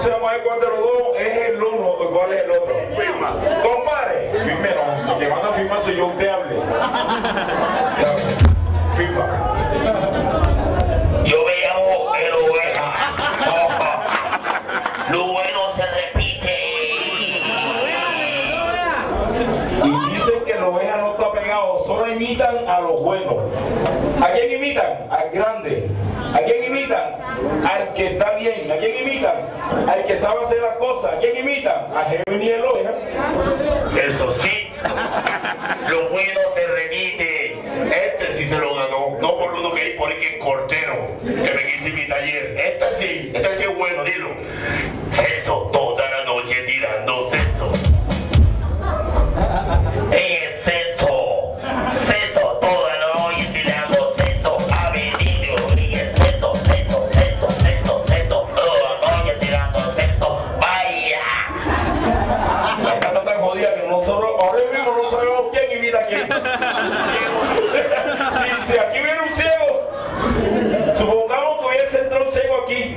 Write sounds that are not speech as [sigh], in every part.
A cuál de los dos es el uno o cuál es el otro. Firma. Compare. Firme no. Llevando a firma soy yo un te hable. [laughs] Firma. Solo imitan a los buenos. ¿A quién imitan? Al grande. ¿A quién imitan? Al que está bien. ¿A quién imitan? Al que sabe hacer las cosas. ¿A quién imitan? A Gemini y el. Eso sí, lo bueno se repite. Este sí se lo ganó, no por uno que hay por ahí que es cortero, que me quise mi taller. Este sí, este sí es bueno, dilo. Sexo Si, aquí viene un ciego, supongamos que hubiese entrado un ciego aquí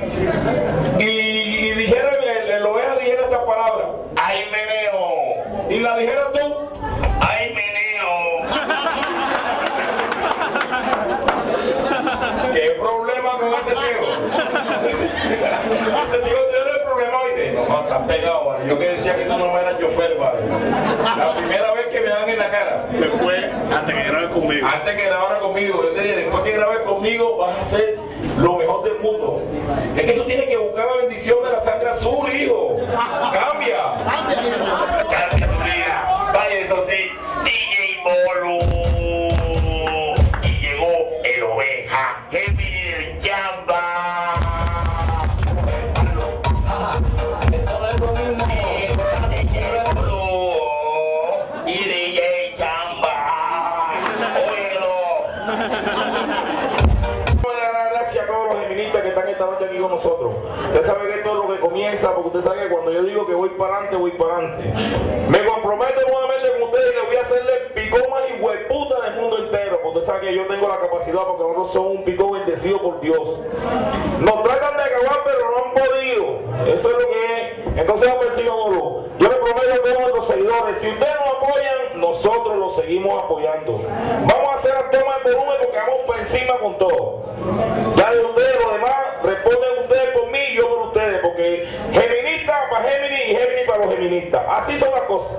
y, y dijera, el, el oveja dijera esta palabra ¡Ay, meneo! y la dijera tú, ¡Ay, meneo! ¿qué problema con ese ciego? [laughs] ese ciego tiene el problema hoy. No, estás pegado, vale. Yo que decía que tú no eras chofer, vale. La primera vez que me dan en la cara. Se antes que grabe conmigo. Antes que grabara conmigo, después que grabes conmigo vas a ser lo mejor del mundo. Es que tú tienes que buscar la bendición de la sangre azul, hijo. Están esta noche aquí con nosotros. Usted sabe que esto es lo que comienza, porque usted sabe que cuando yo digo que voy para adelante, voy para adelante. Me comprometo nuevamente con ustedes y les voy a hacerle picón más y hueputa del mundo entero, porque usted sabe que yo tengo la capacidad, porque nosotros somos un picón bendecido por Dios. Nos tratan de acabar, pero no han podido. Eso es lo que es. Entonces, apercibámoslo. Yo le prometo a todos nuestros seguidores, si ustedes nos apoyan, nosotros los seguimos apoyando. Vamos a hacer la toma de volumen porque vamos por encima con todo. Ya de ustedes, lo demás, responden ustedes por mí y yo por ustedes, porque Geminista para Gemini y Gemini para los Geministas. Así son las cosas.